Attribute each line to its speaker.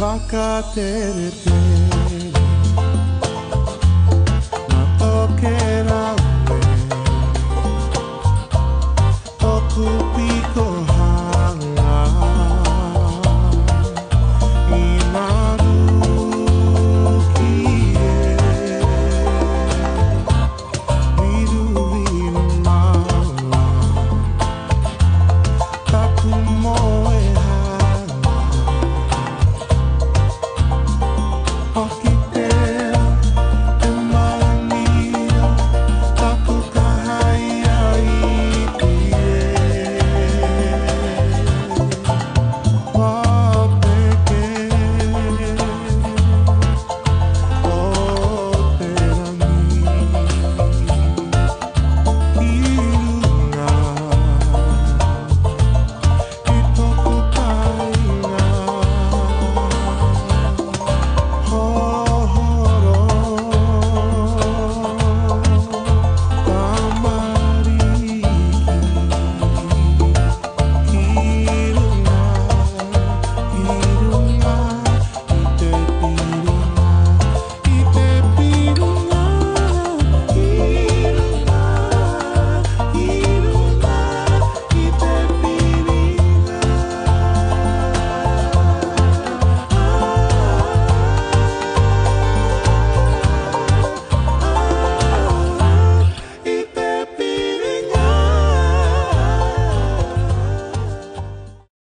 Speaker 1: Faca terepere Ma okera ue Okupi off